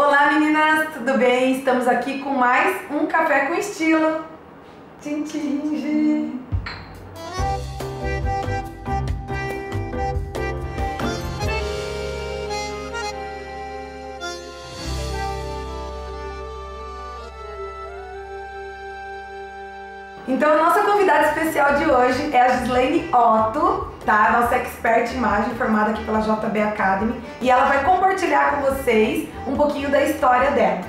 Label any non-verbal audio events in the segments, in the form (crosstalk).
Olá meninas, tudo bem? Estamos aqui com mais um Café com Estilo. Tchim, tchim, Então, a nossa convidada especial de hoje é a Gislaine Otto, tá? Nossa expert em imagem, formada aqui pela JB Academy. E ela vai compartilhar com vocês um pouquinho da história dela.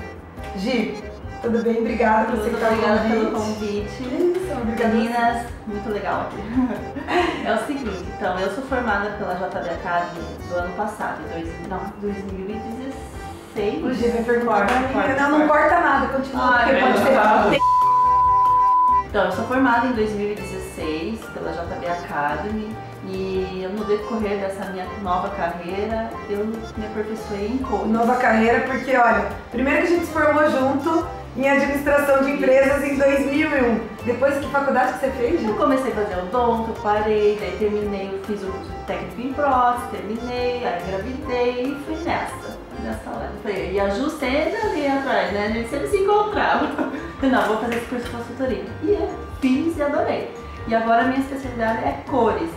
Gi, tudo bem? Obrigada por você estar Obrigada pelo convite. Isso, obrigada. Meninas, muito legal aqui. (laughs) é o seguinte, então, eu sou formada pela JB Academy do ano passado, dois, não, 2016. O Gi vai perguntar. Não, não importa nada, continua, ah, porque é pode ser. Então, eu sou formada em 2016 pela JB Academy e no decorrer dessa minha nova carreira eu me aperfeiçoei em coach. Nova carreira porque, olha, primeiro que a gente se formou junto em administração de empresas em 2001. Depois, que faculdade que você fez? Eu comecei a fazer odonto, parei, daí terminei, eu fiz o técnico em prótese, terminei, aí engravidei e fui nessa, nessa hora. E a Ju sempre ali atrás, né? A gente sempre se encontrava. (laughs) Não, vou fazer esse curso de consultoria. E eu fiz e adorei. E agora a minha especialidade é cores.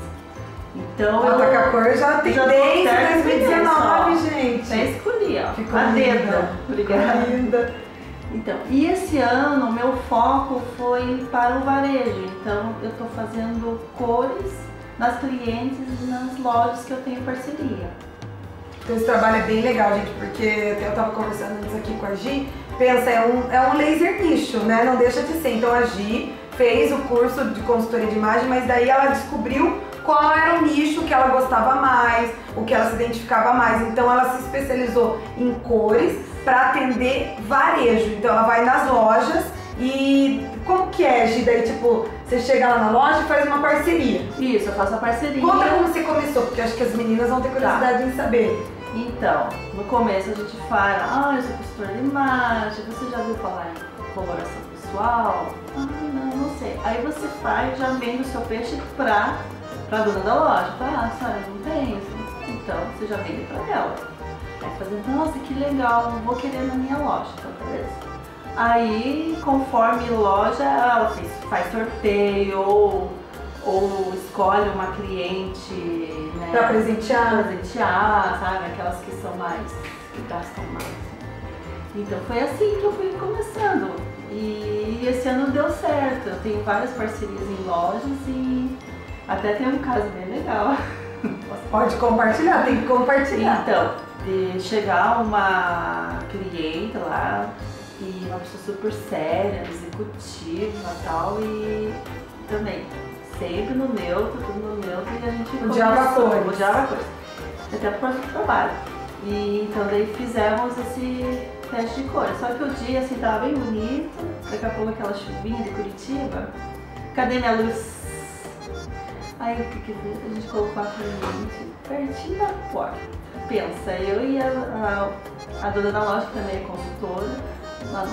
Então Ela tá cor já tem já desde 2019, gente. Já escolhi, ó. Ficou a dedo. Obrigada. Linda. Então, e esse ano meu foco foi para o varejo. Então eu estou fazendo cores nas clientes e nas lojas que eu tenho parceria. Então esse trabalho é bem legal, gente, porque eu estava conversando antes aqui com a Gi, pensa, é um, é um laser nicho, né? Não deixa de ser. Então a Gi fez o curso de consultoria de imagem, mas daí ela descobriu qual era o nicho que ela gostava mais, o que ela se identificava mais. Então ela se especializou em cores para atender varejo. Então ela vai nas lojas e como que é, Gi? Daí, tipo, você chega lá na loja e faz uma parceria. Isso, eu faço a parceria. Conta como você começou, porque acho que as meninas vão ter curiosidade tá. em saber. Então, no começo a gente fala, ah, eu sou consultora de imagem, você já ouviu falar em coloração pessoal? Ah, não, não sei. Aí você faz, já vende o seu peixe pra, pra dona da loja. Fala, ah, senhora, não tem isso? Então, você já vende pra ela. Aí fazendo, nossa, que legal, vou querer na minha loja, então beleza. Aí, conforme loja, ela faz sorteio ou, ou escolhe uma cliente né, para presentear. presentear, sabe? Aquelas que são mais, que gastam mais. Então foi assim que eu fui começando. E esse ano deu certo. Eu tenho várias parcerias em lojas e até tem um caso bem legal. (laughs) Pode compartilhar, tem que compartilhar. Então, de chegar uma cliente lá e uma pessoa super séria, executiva e tal, e também sempre no neutro, tudo no neutro, e a gente odiava cores. Odiava cores. Até pro próximo trabalho. E então daí fizemos esse teste de cores. Só que o dia assim tava bem bonito, daqui a pouco aquela chuvinha de Curitiba. Cadê minha luz? Aí o que, que a gente colocou a cliente pertinho da porta. Pensa, eu e a, a, a dona da loja, também é consultora, lá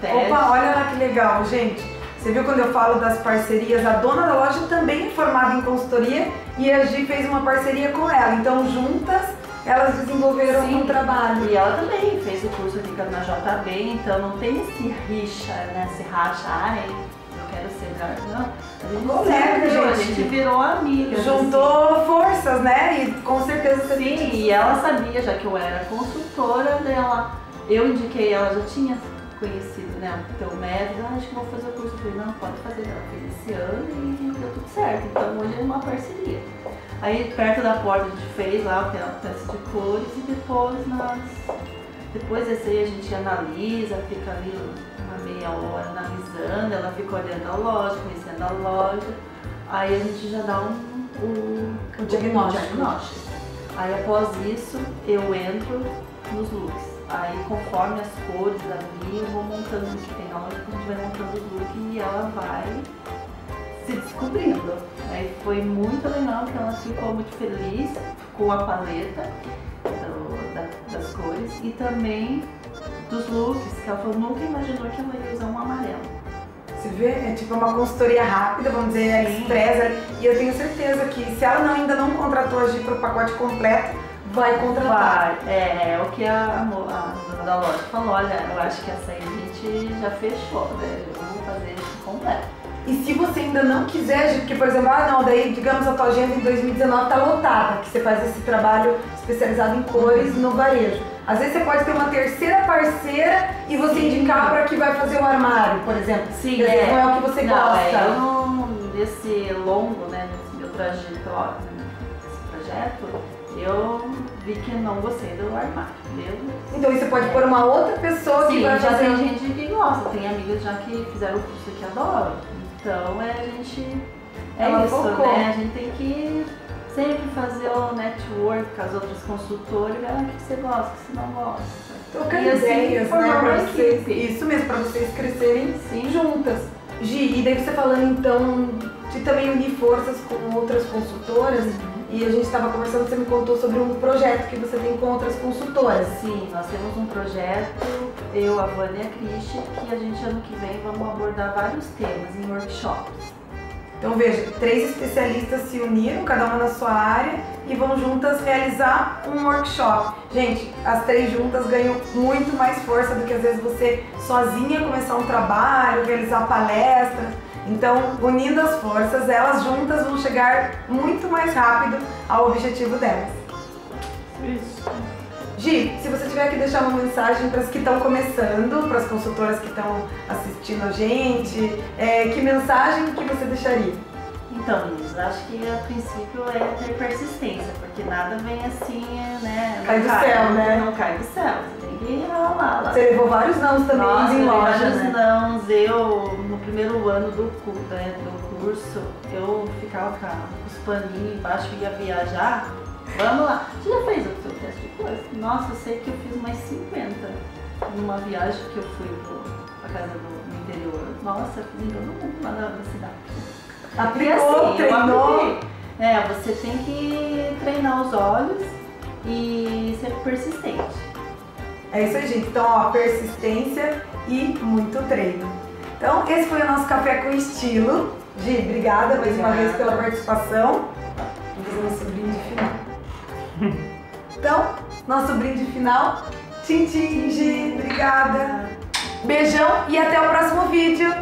teste. Opa, olha lá que legal, gente. Você viu quando eu falo das parcerias? A dona da loja também é formada em consultoria e a Gi fez uma parceria com ela. Então, juntas, elas desenvolveram Sim. um trabalho. E ela também fez o curso aqui na JB, então não tem esse rixa, né? Esse racha, ai, eu quero ser não. A gente, a gente virou amiga. Juntou assim. forças, né? E com certeza você Sim, e ela sabia, já que eu era consultora dela, eu indiquei, ela já tinha conhecido né, o teu método, ah, acho que vou fazer o curso. Eu falei, não, pode fazer, ela fez esse ano e deu tudo certo. Então hoje é uma parceria. Aí perto da porta a gente fez lá o teste de cores e depois nós. Depois desse aí a gente analisa, fica ali uma meia hora analisando, ela fica olhando a loja, conhecendo a loja. Aí a gente já dá um, um, um diagnóstico. diagnóstico. Aí após isso eu entro nos looks. Aí conforme as cores ali, eu vou montando o que tem a gente vai montando o look e ela vai se descobrindo. Aí foi muito legal porque ela ficou muito feliz com a paleta do, da, das cores e também dos looks, que ela falou, nunca imaginou que ela ia usar um amarelo. Você vê? É tipo uma consultoria rápida, vamos dizer, expressa. E eu tenho certeza que se ela não, ainda não contratou a Gi para o pacote completo, vai contratar. Vai, é, é o que a, a, dona da loja falou, olha, eu acho que essa aí a gente já fechou, né? Eu vou fazer isso completo. E se você ainda não quiser, porque, por exemplo, ah, não, daí, digamos, a tua agenda em 2019 tá lotada, que você faz esse trabalho especializado em cores no varejo. Às vezes você pode ter uma terceira parceira e você indicar para que vai fazer o armário, por exemplo. Sim, que às vezes é. não é o que você Não, gosta. é, eu não, nesse longo, né, nesse meu trajeto, ó, nesse projeto, eu vi que não gostei do armário, entendeu? Então você pode pôr uma outra pessoa que Sim, vai já fazer. tem gente que gosta, tem amigas já que fizeram o curso que adoram. Então é a gente. É Ela isso, focou. né? A gente tem que sempre fazer o network com as outras consultoras e ver o que você gosta, o que você não gosta. Trocar E assim, ideias, né? Pra vocês. Isso mesmo, pra vocês crescerem Sim. juntas. Gi, e daí você falando então de também unir forças com outras consultoras. E a gente estava conversando, você me contou sobre um projeto que você tem com outras consultoras. Sim, nós temos um projeto, eu, a Vânia e a Cristi, que a gente ano que vem vamos abordar vários temas em workshops. Então veja, três especialistas se uniram, cada uma na sua área, e vão juntas realizar um workshop. Gente, as três juntas ganham muito mais força do que às vezes você sozinha começar um trabalho, realizar palestras. Então, unindo as forças, elas juntas vão chegar muito mais rápido ao objetivo delas. Isso. Gi, se você tiver que deixar uma mensagem para as que estão começando, para as consultoras que estão assistindo a gente, é, que mensagem que você deixaria? Então, meninos, acho que a princípio é ter persistência, porque nada vem assim, né? Cai do céu, né? Não cai do céu, você tem que ralar lá. Você levou vários nãos também Nossa, em loja, vários né? nãos. Eu, no primeiro ano do, né, do curso, eu ficava com os paninhos embaixo e ia viajar. Vamos lá. Você já fez o seu teste de coisa? Nossa, eu sei que eu fiz umas 50 numa viagem que eu fui pro, pra casa do no interior. Nossa, eu fiz em todo mundo lá na cidade. Aplicou, assim, treinou. É, você tem que treinar os olhos e ser persistente. É isso aí, gente. Então, ó, persistência e muito treino. Então, esse foi o nosso Café com Estilo. Gi, obrigada mais uma vez pela participação. Vamos fazer nosso brinde final. (laughs) Então, nosso brinde final. Tchim, tchim, Gi. Obrigada. Beijão e até o próximo vídeo.